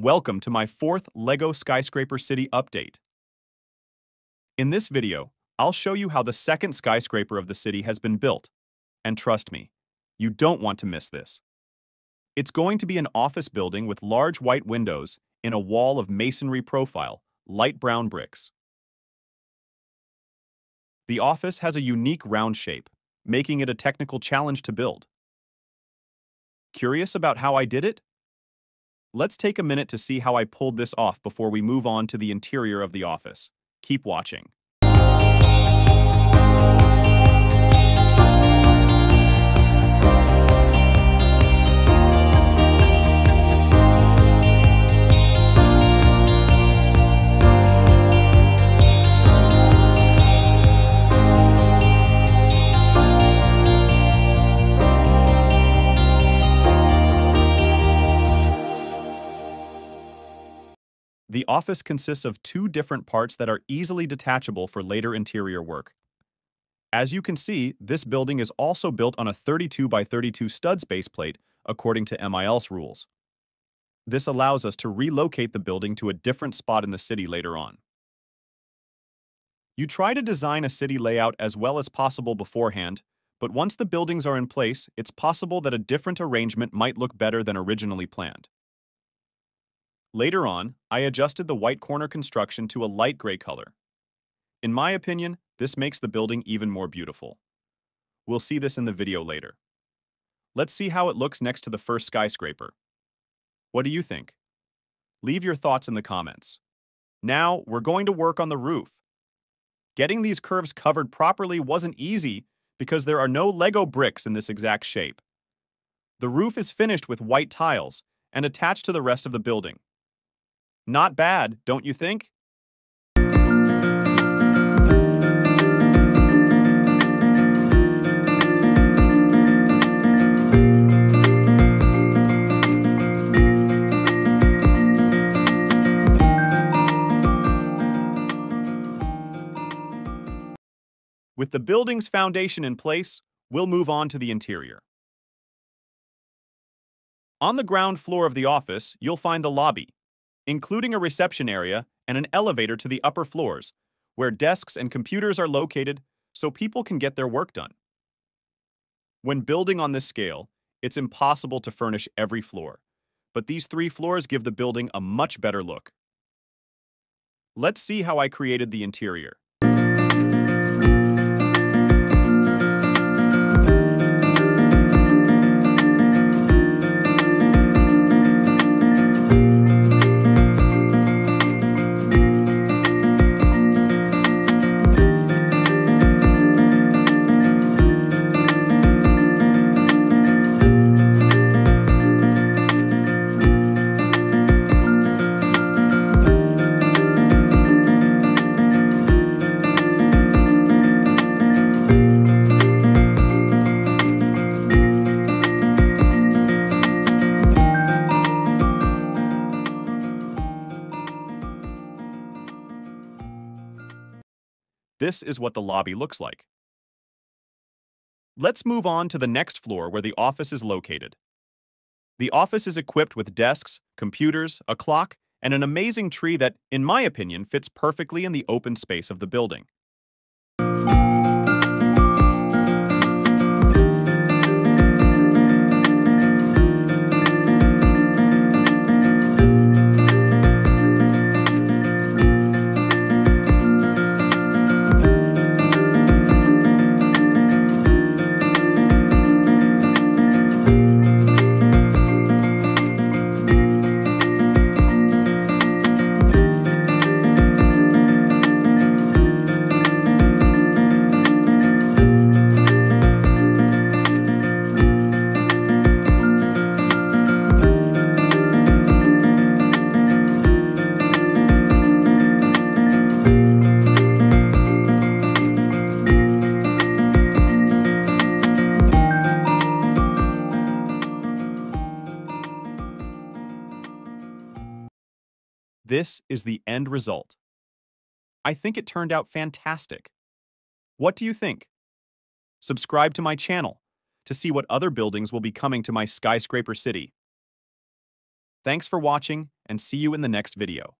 Welcome to my fourth LEGO Skyscraper City update. In this video, I'll show you how the second skyscraper of the city has been built. And trust me, you don't want to miss this. It's going to be an office building with large white windows in a wall of masonry profile, light brown bricks. The office has a unique round shape, making it a technical challenge to build. Curious about how I did it? Let's take a minute to see how I pulled this off before we move on to the interior of the office. Keep watching. The office consists of two different parts that are easily detachable for later interior work. As you can see, this building is also built on a 32 by 32 studs baseplate according to MILS rules. This allows us to relocate the building to a different spot in the city later on. You try to design a city layout as well as possible beforehand, but once the buildings are in place, it's possible that a different arrangement might look better than originally planned. Later on, I adjusted the white corner construction to a light gray color. In my opinion, this makes the building even more beautiful. We'll see this in the video later. Let's see how it looks next to the first skyscraper. What do you think? Leave your thoughts in the comments. Now, we're going to work on the roof. Getting these curves covered properly wasn't easy because there are no Lego bricks in this exact shape. The roof is finished with white tiles and attached to the rest of the building. Not bad, don't you think? With the building's foundation in place, we'll move on to the interior. On the ground floor of the office, you'll find the lobby, including a reception area and an elevator to the upper floors, where desks and computers are located so people can get their work done. When building on this scale, it's impossible to furnish every floor, but these three floors give the building a much better look. Let's see how I created the interior. This is what the lobby looks like. Let's move on to the next floor where the office is located. The office is equipped with desks, computers, a clock, and an amazing tree that, in my opinion, fits perfectly in the open space of the building. This is the end result. I think it turned out fantastic. What do you think? Subscribe to my channel to see what other buildings will be coming to my skyscraper city. Thanks for watching, and see you in the next video.